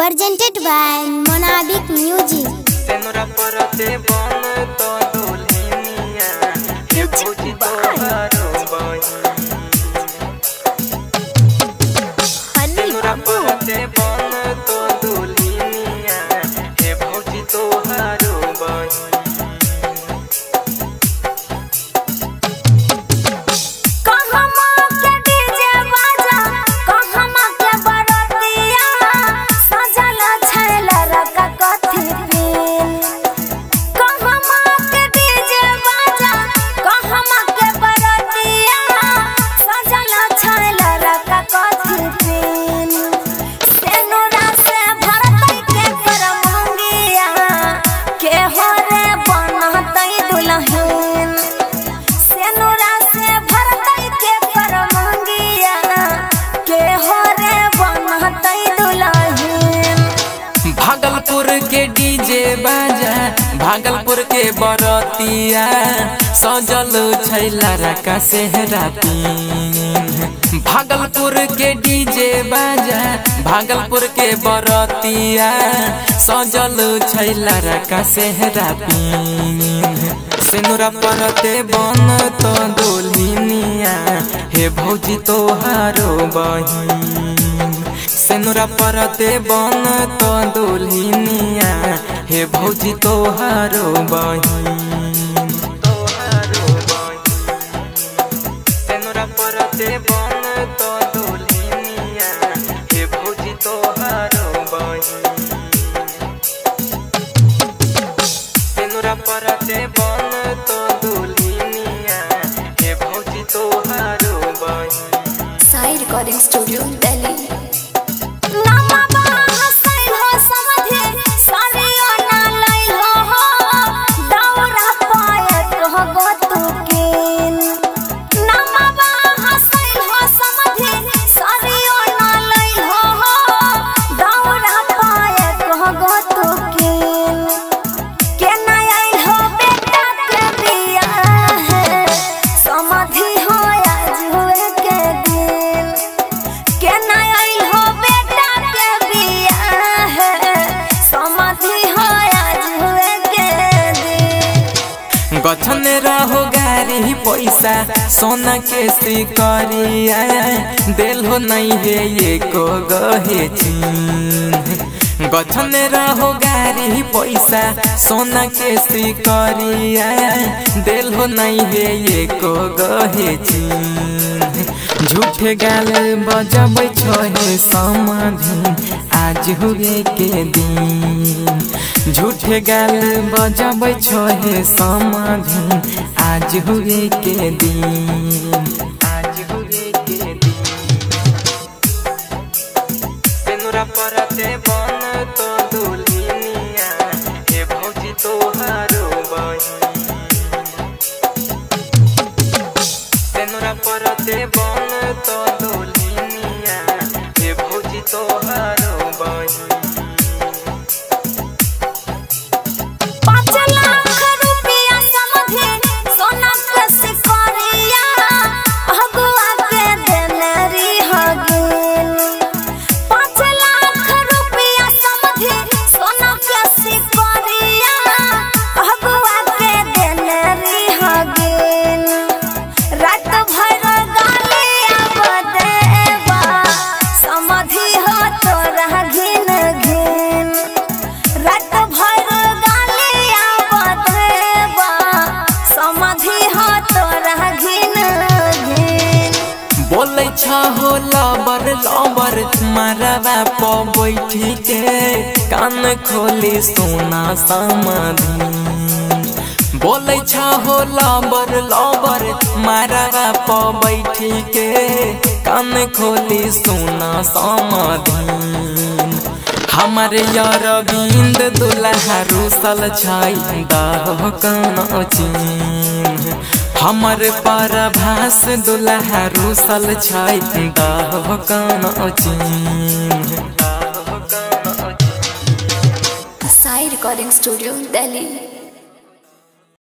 presented by Monabic Music. Bhagalpur के DJ बाजा, भागलपुर के बरतिया, सजल रका सेहरा भागलपुर के डीजे बाजा, भागलपुर के बरतिया, सजल छैला रका सेहरा तीन। सिनुरा परते बन तो दुल्हनिया हे भौजी तोहारो बहिन। सेनुरा परते बन तो दुल्हनिया हे भौजी तोहारो बहिन। सेनुरा परते बन तो दुल्हनिया हे भौजी तोहारो बहिन। सेनुरा परते बन तो दुल्हनिया हे भौजी तोहारो बहिन। Sai recording studio, Delhi. पैसा सोना के सिकरिया दिल नहीं है ये को गहे गछन रहो गारी पैसा सोना के सिकरिया दिल नहीं है ये को गहे झूठे गाल बजबै छोहे समाधि आज हुए के दिन झूठे गाल बजब छोहे समाधि आज हुए के दिन आज हुए के दिन तेनुरा परते बन तो दुल्हनिया हे भौजी तोहारो बहिन तेनुरा परते बन तो दुल्हनिया हे भौजी तोहारो बहिन बोले छ हो लबर लबर मारवा प बैठी के कान खोली सोना समाधि बोले छ हो लबर लबर मारवा प बैठी के कान खोली सोना समाधि हमारे यार बिंद दुल्हा रुसल छाई, दाह काना चीन। हमर पर भास दुल्हा रुसल छाई दाह काना चीन साई रिकॉर्डिंग स्टूडियो दिल्ली